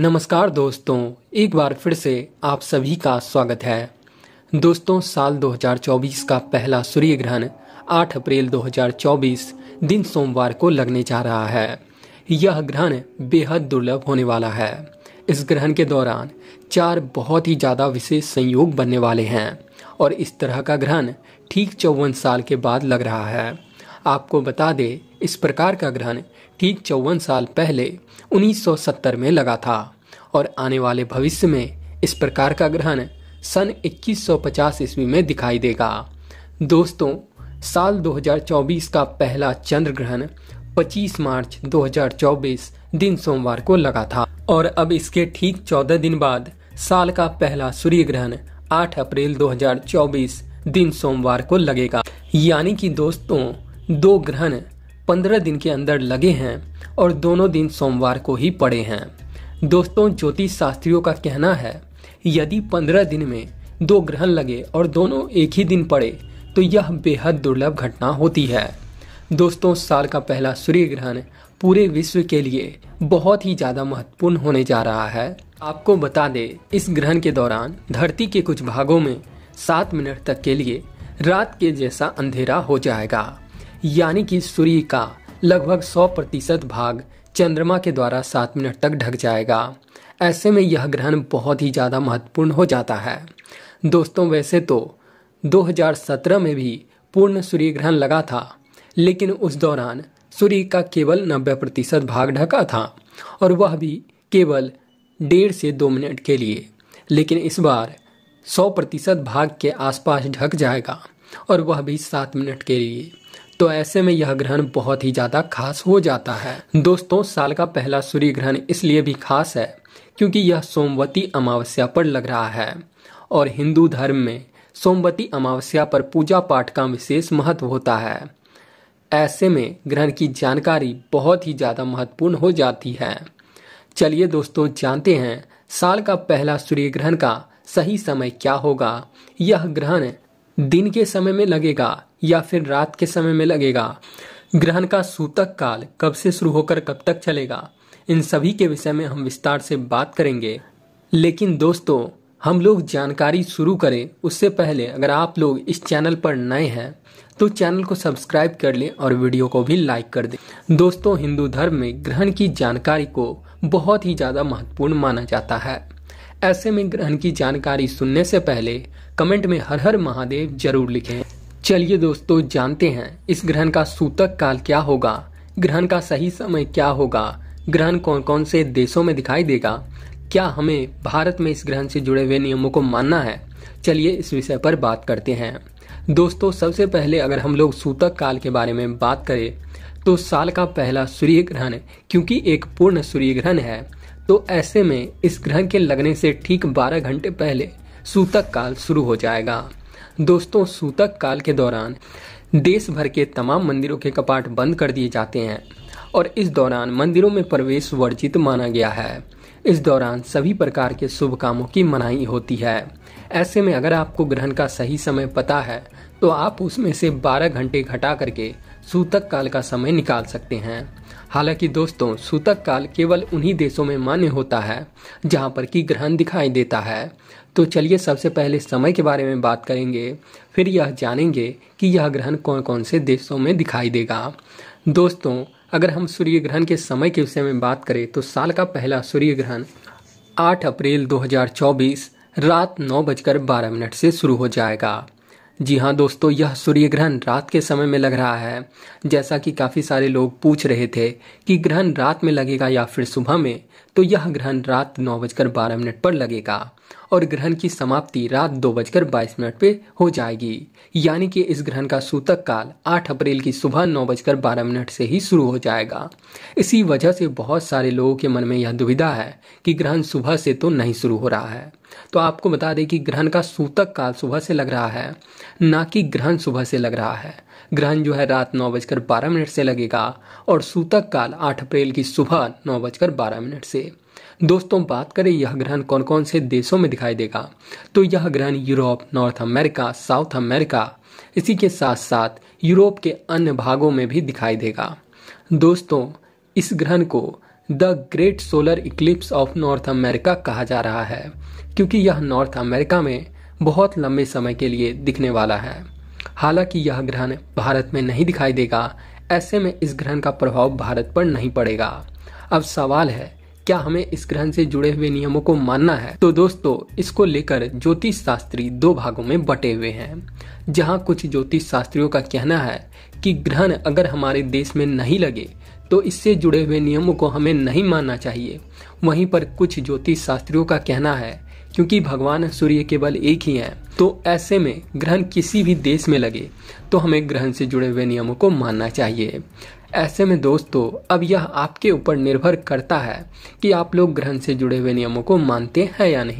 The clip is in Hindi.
नमस्कार दोस्तों, एक बार फिर से आप सभी का स्वागत है। दोस्तों, साल 2024 का पहला सूर्य ग्रहण 8 अप्रैल 2024 दिन सोमवार को लगने जा रहा है। यह ग्रहण बेहद दुर्लभ होने वाला है। इस ग्रहण के दौरान चार बहुत ही ज़्यादा विशेष संयोग बनने वाले हैं और इस तरह का ग्रहण ठीक चौवन साल के बाद लग रहा है। आपको बता दें, इस प्रकार का ग्रहण ठीक चौवन साल पहले 1970 में लगा था। और आने वाले भविष्य में इस प्रकार का ग्रहण सन 2150 ईस्वी में दिखाई देगा। दोस्तों, साल 2024 का पहला चंद्र ग्रहण 25 मार्च 2024 दिन सोमवार को लगा था। और अब इसके ठीक 14 दिन बाद साल का पहला सूर्य ग्रहण 8 अप्रैल 2024 दिन सोमवार को लगेगा। यानी कि दोस्तों दो ग्रहण पंद्रह दिन के अंदर लगे हैं और दोनों दिन सोमवार को ही पड़े हैं। दोस्तों, ज्योतिष शास्त्रियों का कहना है, यदि पंद्रह दिन में दो ग्रहण लगे और दोनों एक ही दिन पड़े तो यह बेहद दुर्लभ घटना होती है। दोस्तों, साल का पहला सूर्य ग्रहण पूरे विश्व के लिए बहुत ही ज़्यादा महत्वपूर्ण होने जा रहा है। आपको बता दे, इस ग्रहण के दौरान धरती के कुछ भागों में सात मिनट तक के लिए रात के जैसा अंधेरा हो जाएगा। यानी कि सूर्य का लगभग 100 प्रतिशत भाग चंद्रमा के द्वारा सात मिनट तक ढक जाएगा। ऐसे में यह ग्रहण बहुत ही ज़्यादा महत्वपूर्ण हो जाता है। दोस्तों, वैसे तो 2017 में भी पूर्ण सूर्य ग्रहण लगा था, लेकिन उस दौरान सूर्य का केवल 90 प्रतिशत भाग ढका था और वह भी केवल डेढ़ से दो मिनट के लिए। लेकिन इस बार 100 प्रतिशत भाग के आसपास ढक जाएगा और वह भी सात मिनट के लिए। तो ऐसे में यह ग्रहण बहुत ही ज़्यादा खास हो जाता है। दोस्तों, साल का पहला सूर्य ग्रहण इसलिए भी खास है क्योंकि यह सोमवती अमावस्या पर लग रहा है और हिंदू धर्म में सोमवती अमावस्या पर पूजा पाठ का विशेष महत्व होता है। ऐसे में ग्रहण की जानकारी बहुत ही ज़्यादा महत्वपूर्ण हो जाती है। चलिए दोस्तों, जानते हैं साल का पहला सूर्य ग्रहण का सही समय क्या होगा। यह ग्रहण दिन के समय में लगेगा या फिर रात के समय में लगेगा। ग्रहण का सूतक काल कब से शुरू होकर कब तक चलेगा, इन सभी के विषय में हम विस्तार से बात करेंगे। लेकिन दोस्तों, हम लोग जानकारी शुरू करें। उससे पहले अगर आप लोग इस चैनल पर नए हैं तो चैनल को सब्सक्राइब कर लें और वीडियो को भी लाइक कर दें। दोस्तों, हिंदू धर्म में ग्रहण की जानकारी को बहुत ही ज़्यादा महत्वपूर्ण माना जाता है। ऐसे में ग्रहण की जानकारी सुनने से पहले कमेंट में हर हर महादेव ज़रूर लिखें। चलिए दोस्तों, जानते हैं इस ग्रहण का सूतक काल क्या होगा, ग्रहण का सही समय क्या होगा, ग्रहण कौन कौन से देशों में दिखाई देगा, क्या हमें भारत में इस ग्रहण से जुड़े हुए नियमों को मानना है? चलिए इस विषय पर बात करते हैं। दोस्तों, सबसे पहले अगर हम लोग सूतक काल के बारे में बात करें तो साल का पहला सूर्य ग्रहण, क्योंकि एक पूर्ण सूर्य ग्रहण है तो ऐसे में इस ग्रहण के लगने से ठीक 12 घंटे पहले सूतक काल शुरू हो जाएगा। दोस्तों, सूतक काल के दौरान देश भर के तमाम मंदिरों के कपाट बंद कर दिए जाते हैं और इस दौरान मंदिरों में प्रवेश वर्जित माना गया है। इस दौरान सभी प्रकार के शुभ कामों की मनाही होती है। ऐसे में अगर आपको ग्रहण का सही समय पता है तो आप उसमें से 12 घंटे घटा करके सूतक काल का समय निकाल सकते हैं। हालाँकि दोस्तों, सूतक काल केवल उन्हीं देशों में मान्य होता है, जहाँ पर कि ग्रहण दिखाई देता है। तो चलिए सबसे पहले समय के बारे में बात करेंगे, फिर यह जानेंगे कि यह ग्रहण कौन कौन से देशों में दिखाई देगा। दोस्तों, अगर हम सूर्य ग्रहण के समय के विषय में बात करें तो साल का पहला सूर्य ग्रहण 8 अप्रैल 2024 रात नौ बजकर बारह मिनट से शुरू हो जाएगा। जी हाँ दोस्तों, यह सूर्य ग्रहण रात के समय में लग रहा है। जैसा कि काफ़ी सारे लोग पूछ रहे थे कि ग्रहण रात में लगेगा या फिर सुबह में तो यह ग्रहण रात नौ बजकर बारह मिनट पर लगेगा और ग्रहण की समाप्ति रात दो बजकर बाईस मिनट पे हो जाएगी। यानी कि इस ग्रहण का सूतक काल 8 अप्रैल की सुबह नौ बजकर बारह मिनट से ही शुरू हो जाएगा। इसी वजह से बहुत सारे लोगों के मन में यह दुविधा है कि ग्रहण सुबह से तो नहीं शुरू हो रहा है। तो आपको बता दें कि ग्रहण का सूतक काल सुबह से लग रहा है, ना कि ग्रहण सुबह से लग रहा है। ग्रहण जो है रात नौ बजकर बारह मिनट से लगेगा और सूतक काल आठ अप्रैल की सुबह नौ बजकर बारह मिनट से। दोस्तों बात करें यह ग्रहण कौन कौन से देशों में दिखाई देगा। तो यह ग्रहण Europe, North America, South America, इसी के साथ साथ यूरोप के अन्य भागों में भी दिखाई देगा। दोस्तों, इस ग्रहण को the great solar eclipse of North America कहा जा रहा है, क्योंकि यह नॉर्थ अमेरिका में बहुत लंबे समय के लिए दिखने वाला है। हालाँकि यह ग्रहण भारत में नहीं दिखाई देगा। ऐसे में इस ग्रहण का प्रभाव भारत पर नहीं पड़ेगा। अब सवाल है, क्या हमें इस ग्रहण से जुड़े हुए नियमों को मानना है? तो दोस्तों, इसको लेकर ज्योतिष शास्त्री दो भागों में बटे हुए हैं। जहाँ कुछ ज्योतिष शास्त्रियों का कहना है कि ग्रहण अगर हमारे देश में नहीं लगे तो इससे जुड़े हुए नियमों को हमें नहीं मानना चाहिए। वहीं पर कुछ ज्योतिष शास्त्रियों का कहना है क्योंकि भगवान सूर्य केवल एक ही हैं तो ऐसे में ग्रहण किसी भी देश में लगे तो हमें ग्रहण से जुड़े हुए नियमों को मानना चाहिए। ऐसे में दोस्तों, अब यह आपके ऊपर निर्भर करता है कि आप लोग ग्रहण से जुड़े हुए नियमों को मानते हैं या नहीं।